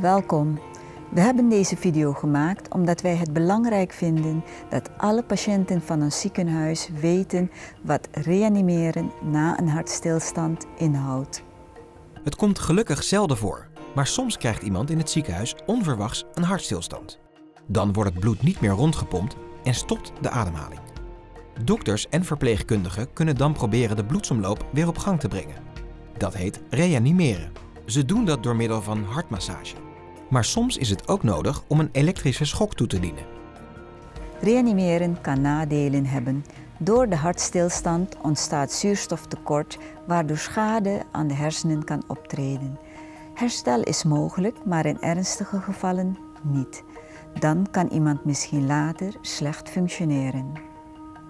Welkom. We hebben deze video gemaakt omdat wij het belangrijk vinden dat alle patiënten van een ziekenhuis weten wat reanimeren na een hartstilstand inhoudt. Het komt gelukkig zelden voor, maar soms krijgt iemand in het ziekenhuis onverwachts een hartstilstand. Dan wordt het bloed niet meer rondgepompt en stopt de ademhaling. Dokters en verpleegkundigen kunnen dan proberen de bloedsomloop weer op gang te brengen. Dat heet reanimeren. Ze doen dat door middel van hartmassage. Maar soms is het ook nodig om een elektrische schok toe te dienen. Reanimeren kan nadelen hebben. Door de hartstilstand ontstaat zuurstoftekort, waardoor schade aan de hersenen kan optreden. Herstel is mogelijk, maar in ernstige gevallen niet. Dan kan iemand misschien later slecht functioneren.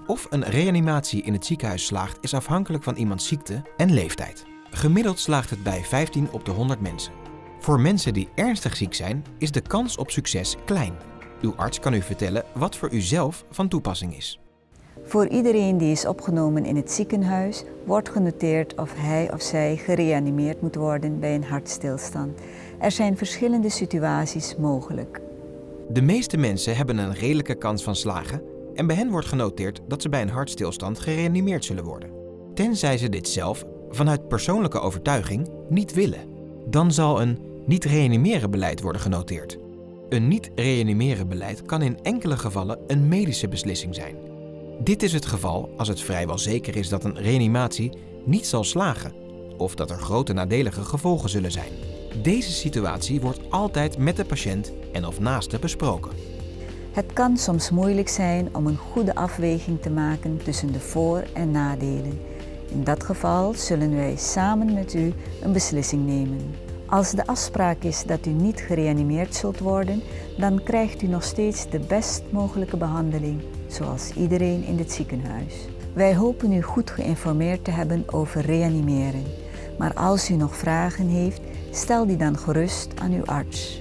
Of een reanimatie in het ziekenhuis slaagt is afhankelijk van iemands ziekte en leeftijd. Gemiddeld slaagt het bij 15 op de 100 mensen. Voor mensen die ernstig ziek zijn, is de kans op succes klein. Uw arts kan u vertellen wat voor u zelf van toepassing is. Voor iedereen die is opgenomen in het ziekenhuis wordt genoteerd of hij of zij gereanimeerd moet worden bij een hartstilstand. Er zijn verschillende situaties mogelijk. De meeste mensen hebben een redelijke kans van slagen en bij hen wordt genoteerd dat ze bij een hartstilstand gereanimeerd zullen worden. Tenzij ze dit zelf vanuit persoonlijke overtuiging niet willen. Dan zal een niet-reanimeren beleid worden genoteerd. Een niet-reanimeren beleid kan in enkele gevallen een medische beslissing zijn. Dit is het geval als het vrijwel zeker is dat een reanimatie niet zal slagen of dat er grote nadelige gevolgen zullen zijn. Deze situatie wordt altijd met de patiënt en of naaste besproken. Het kan soms moeilijk zijn om een goede afweging te maken tussen de voor- en nadelen. In dat geval zullen wij samen met u een beslissing nemen. Als de afspraak is dat u niet gereanimeerd zult worden, dan krijgt u nog steeds de best mogelijke behandeling, zoals iedereen in het ziekenhuis. Wij hopen u goed geïnformeerd te hebben over reanimeren. Maar als u nog vragen heeft, stel die dan gerust aan uw arts.